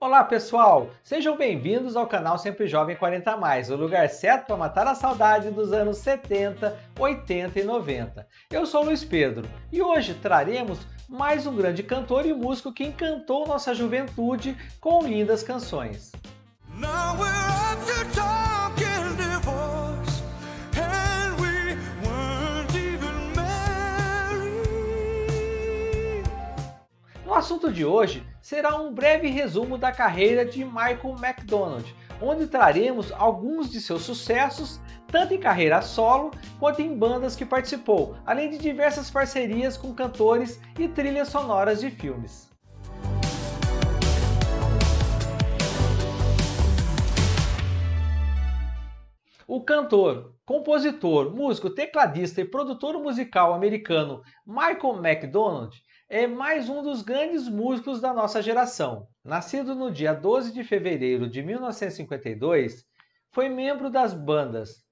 Olá pessoal, sejam bem-vindos ao canal Sempre Jovem 40 Mais, o lugar certo para matar a saudade dos anos 70, 80 e 90. Eu sou Luiz Pedro e hoje traremos mais um grande cantor e músico que encantou nossa juventude com lindas canções. No assunto de hoje, será um breve resumo da carreira de Michael McDonald, onde traremos alguns de seus sucessos, tanto em carreira solo quanto em bandas que participou, além de diversas parcerias com cantores e trilhas sonoras de filmes. O cantor, compositor, músico, tecladista e produtor musical americano Michael McDonald é mais um dos grandes músicos da nossa geração. Nascido no dia 12 de fevereiro de 1952, foi membro das bandas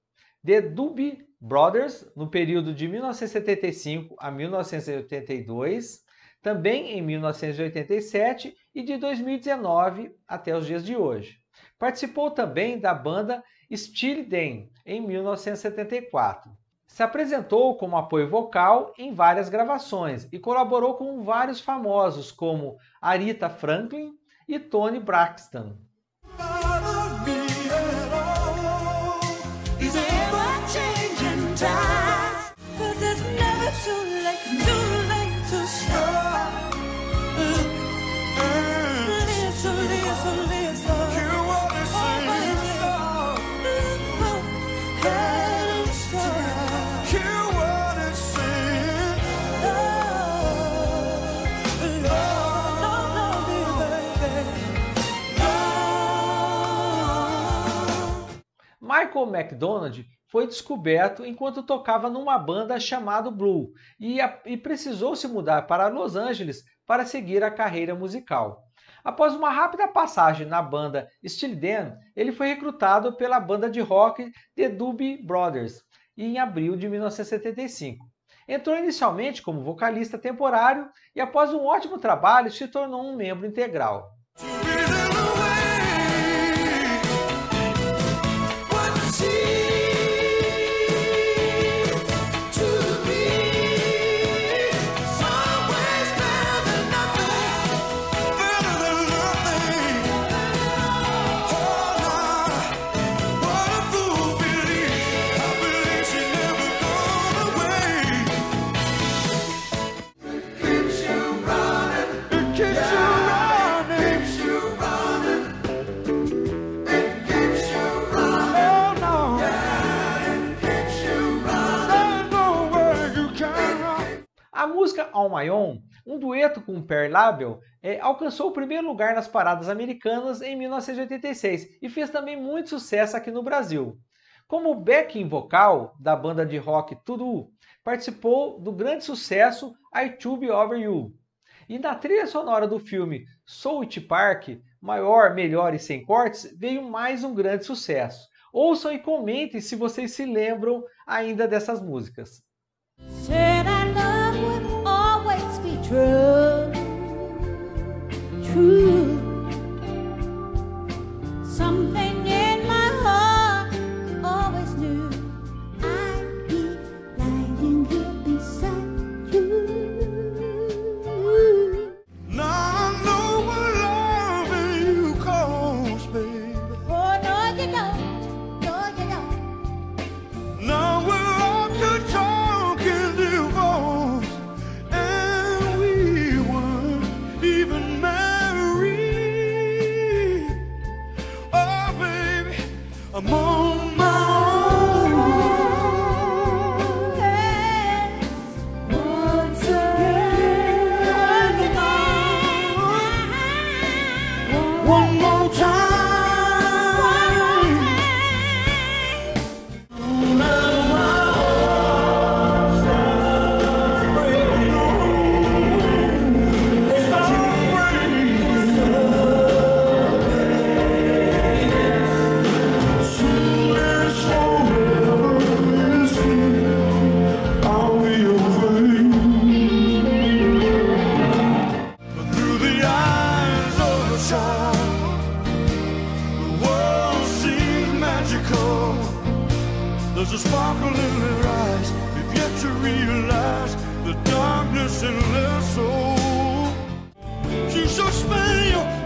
The Doobie Brothers no período de 1975 a 1982, também em 1987 e de 2019 até os dias de hoje. Participou também da banda Steely Dan em 1974. Se apresentou como apoio vocal em várias gravações e colaborou com vários famosos como Aretha Franklin e Tony Braxton. Michael McDonald foi descoberto enquanto tocava numa banda chamada Blue e, e precisou se mudar para Los Angeles para seguir a carreira musical. Após uma rápida passagem na banda Steely Dan, ele foi recrutado pela banda de rock The Doobie Brothers em abril de 1975. Entrou inicialmente como vocalista temporário e após um ótimo trabalho se tornou um membro integral. Música On My Own, um dueto com Per Label, é, alcançou o primeiro lugar nas paradas americanas em 1986 e fez também muito sucesso aqui no Brasil. Como backing vocal da banda de rock Tudu, participou do grande sucesso I Tube Over You. E na trilha sonora do filme South Park, Maior, Melhor e Sem Cortes, veio mais um grande sucesso. Ouçam e comentem se vocês se lembram ainda dessas músicas. True, true. 我梦到 a sparkle in their eyes. They've yet to realize the darkness in their soul. You should spend your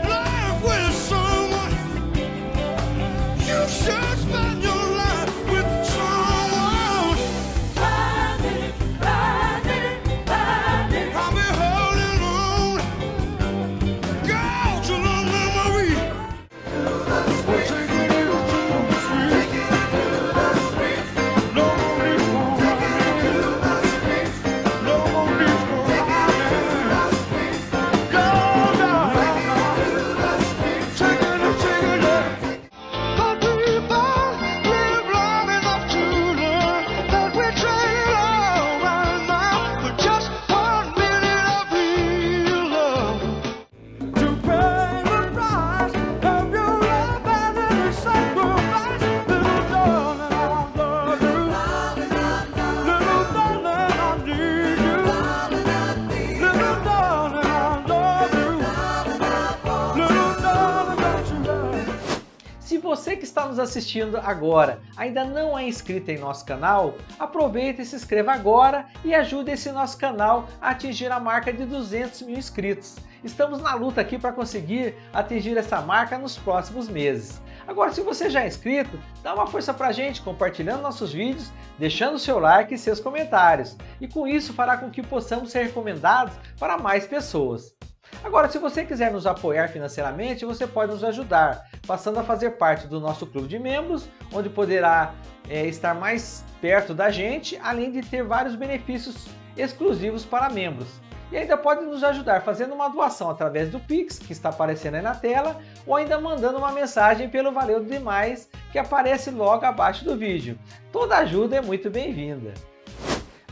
você que está nos assistindo agora ainda não é inscrito em nosso canal, aproveite e se inscreva agora e ajude esse nosso canal a atingir a marca de 200 mil inscritos. Estamos na luta aqui para conseguir atingir essa marca nos próximos meses. Agora, se você já é inscrito, dá uma força pra gente compartilhando nossos vídeos, deixando seu like e seus comentários. E com isso fará com que possamos ser recomendados para mais pessoas. Agora, se você quiser nos apoiar financeiramente, você pode nos ajudar, passando a fazer parte do nosso clube de membros, onde poderá é, estar mais perto da gente, além de ter vários benefícios exclusivos para membros. E ainda pode nos ajudar fazendo uma doação através do Pix, que está aparecendo aí na tela, ou ainda mandando uma mensagem pelo Valeu Demais, que aparece logo abaixo do vídeo. Toda ajuda é muito bem-vinda.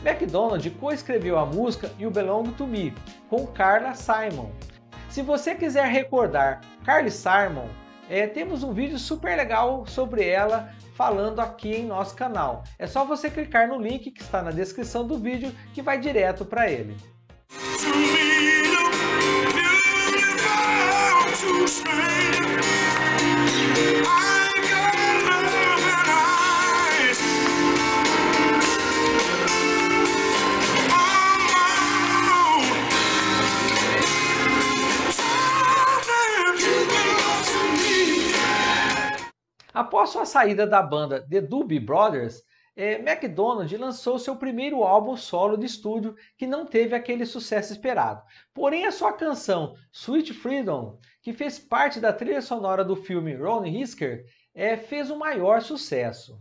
McDonald coescreveu a música You Belong to Me com Carla Simon. Se você quiser recordar Carly Simon, é, temos um vídeo super legal sobre ela falando aqui em nosso canal. É só você clicar no link que está na descrição do vídeo que vai direto para ele. Após sua saída da banda The Doobie Brothers, eh, McDonald lançou seu primeiro álbum solo de estúdio que não teve aquele sucesso esperado. Porém, a sua canção Sweet Freedom, que fez parte da trilha sonora do filme Ron Hisker, eh, fez o maior sucesso.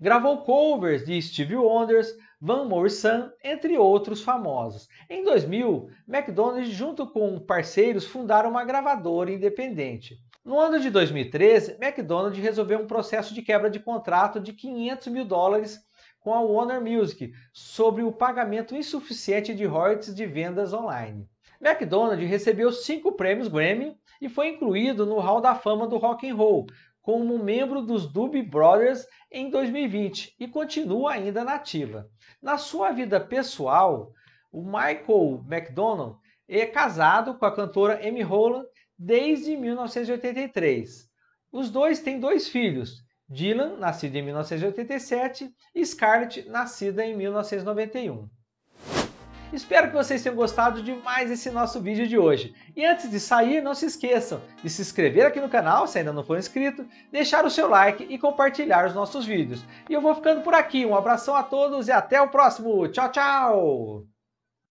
Gravou covers de Stevie Wonder, Van Morrison, entre outros famosos. Em 2000, McDonald, junto com parceiros, fundaram uma gravadora independente. No ano de 2013, McDonald resolveu um processo de quebra de contrato de 500 mil dólares com a Warner Music sobre o pagamento insuficiente de royalties de vendas online. McDonald recebeu cinco prêmios Grammy e foi incluído no Hall da Fama do Rock and Roll como membro dos Doobie Brothers em 2020 e continua ainda nativa. Na sua vida pessoal, o Michael McDonald é casado com a cantora Amy Holland desde 1983. Os dois têm dois filhos, Dylan, nascido em 1987, e Scarlett, nascida em 1991. Espero que vocês tenham gostado de mais esse nosso vídeo de hoje. E antes de sair, não se esqueçam de se inscrever aqui no canal, se ainda não for inscrito, deixar o seu like e compartilhar os nossos vídeos. E eu vou ficando por aqui. Um abração a todos e até o próximo. Tchau, tchau!